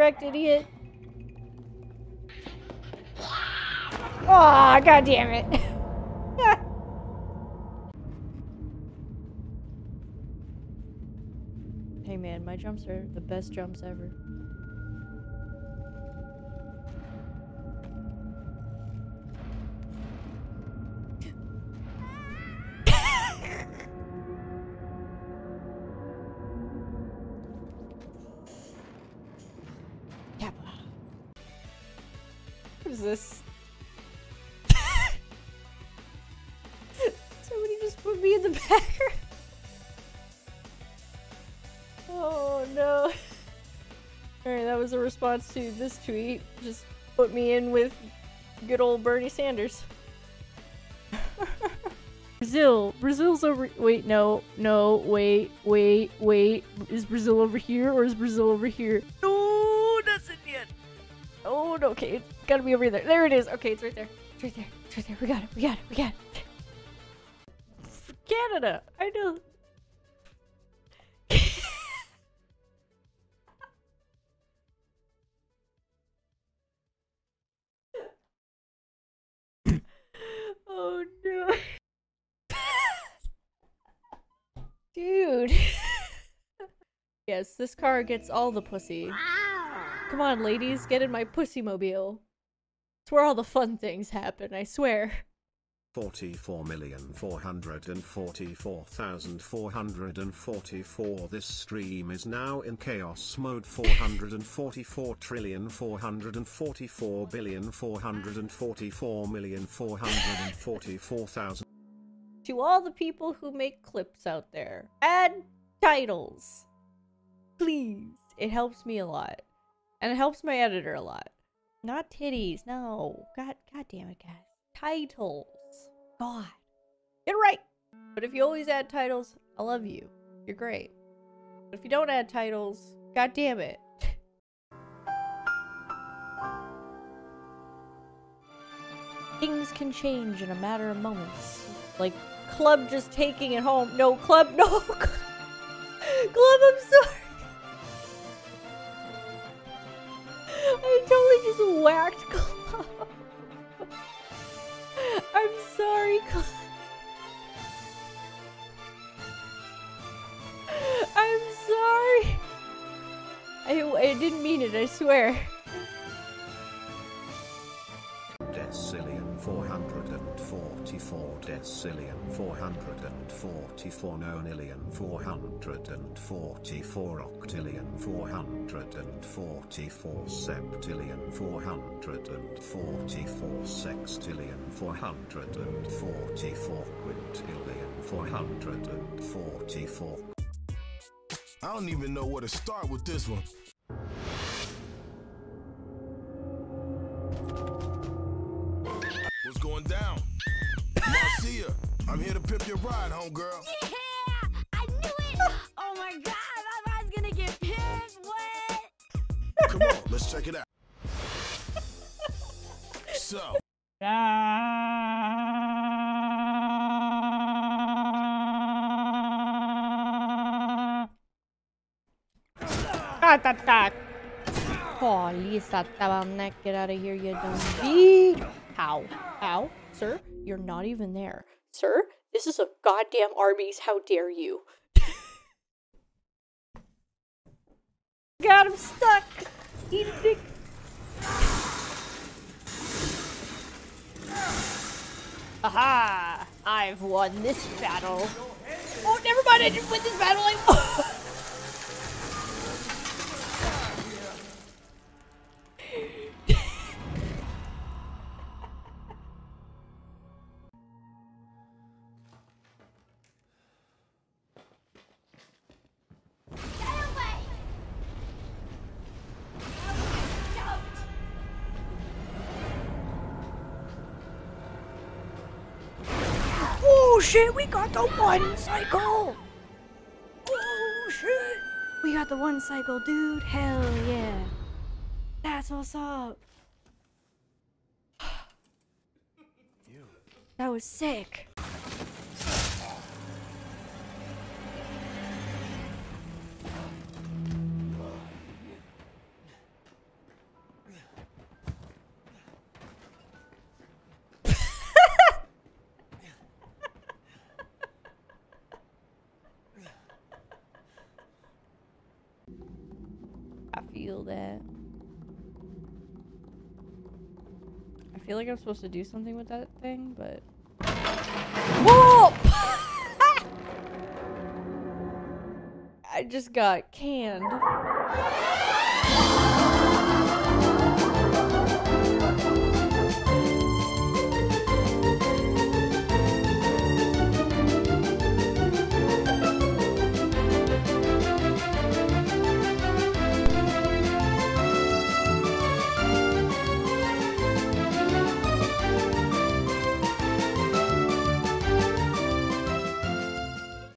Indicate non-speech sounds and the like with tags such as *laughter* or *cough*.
wrecked, idiot. Oh, god damn it. *laughs* hey man, my jumps are the best jumps ever. Is this? *laughs* Somebody just put me in the backer. Oh no. *laughs* Alright, that was a response to this tweet. Just put me in with good old Bernie Sanders. *laughs* Brazil. Brazil's over- wait, no, no, wait, wait, wait. Is Brazil over here or is Brazil over here? No. Oh, no, okay, it's gotta be over there. There it is. Okay, it's right there. It's right there. It's right there. We got it. We got it. We got it. Canada. I know. *laughs* oh no. *laughs* Dude. *laughs* yes, this car gets all the pussy. Come on, ladies, get in my pussy mobile. It's where all the fun things happen, I swear. 44,444,444 This stream is now in chaos mode 444 trillion 444 billion 444 million 444,000 To all the people who make clips out there, add titles. Please. It helps me a lot. And it helps my editor a lot. Not titties, no. God god damn it, guys. Titles. God. Get it right. But if you always add titles, I love you. You're great. But if you don't add titles, god damn it. *laughs* Things can change in a matter of moments. Like Club just taking it home. No, Club, *laughs* no. Club, I'm sorry. I totally just whacked Club. *laughs* I'm sorry, Club. *laughs* I'm sorry. I, I didn't mean it, I swear. 444 Decillion 444 Nonillion 444 Octillion 444 Septillion 444 Sextillion 444 Quintillion 444 I don't even know where to start with this one. What's going down? Marcia, I'm here to pimp your ride, homegirl. Yeah! I knew it! Oh my god, my ride's gonna get pimped! What? Come on, let's check it out. So, Ah, ta, ta. Oh, Lisa, tabarnak, get out of here, you dumb *gasps* bee. How? How? Sir, you're not even there. Sir, this is a goddamn Arby's. How dare you? *laughs* Got him stuck. Eat a dick. Aha! I've won this battle. Oh, never mind. I didn't win this battle. I *laughs* Oh shit, we got the one cycle! Oh shit! We got the one cycle, dude. Hell yeah. That's what's up. *sighs* That was sick. Kill that. I feel like I'm supposed to do something with that thing, but. Whoa! *laughs* I just got canned. *laughs*